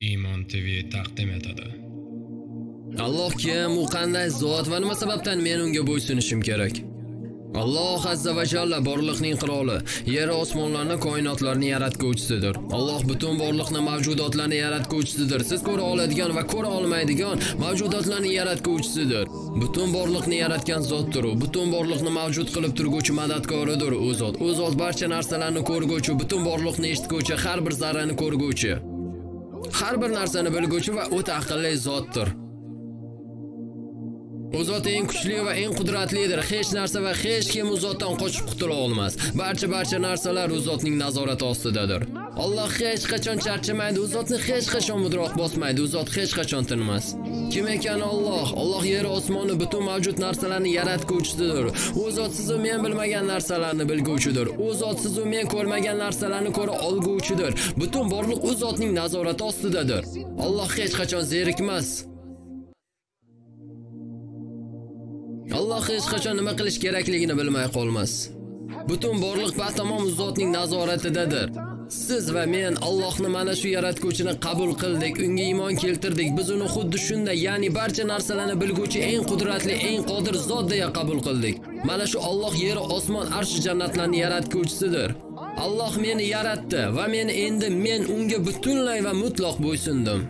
Iymon TV taqdim etadi. Alloh kim, u qanday zot va nima sababdan men unga bo'ysunishim kerak? Alloh azza va jalla borliqning qiroli, yer osmonlarni, koinotlarni yaratguvchisidir. Alloh butun borliqni, mavjudotlarni yaratguvchisidir. Siz ko'ra oladigan va ko'ra olmaydigan mavjudotlarni yaratguvchisidir. Butun borliqni yaratgan zotdir u. Butun borliqni mavjud qilib turguvchi madadkoridir u zot. U zot barcha narsalarni ko'rguvchi, butun borliqni eshitguvchi, har bir zarrani ko'rguvchi. Har bir narsani bilguvchi va o'ta aqlli zotdir. U zot eng kuchli va eng qudratlidir. Hech narsa va hech kim u zotdan qochib qutula olmas. Barcha barcha narsalar u zotning nazorati ostidadir. Alloh hech qachon charchamaydi, u zotni hech qachon mudroq bosmaydi, u zot hech qachon tinmas. Kim ekan Alloh? Alloh yer osmonni butun mavjud narsalarni yaratguvchisidir. U zot men bilmagan narsalarni bilguvchidir. U zot men ko'rmagan narsalarni ko'ra olguvchidir. Butun borliq u zotning nazorati ostidadir. Alloh hech qachon zerikmas. Alloh hech qachon nima qilish kerakligini bilmay qolmas. Butun borliq batamom zotning nazoratidadir. Siz va men Allohni mana shu yaratguvchini qabul qildik, unga iymon keltirdik. Biz uni xuddi shunday, ya'ni barcha narsalarni bilguvchi eng qudratli, eng qodir zot deya qabul qildik. Mana shu Alloh yer, osmon, arsh jannatlarni yaratguvchisidir. Alloh meni yaratdi va men endi men unga butunlay va mutlaq bo'ysundim.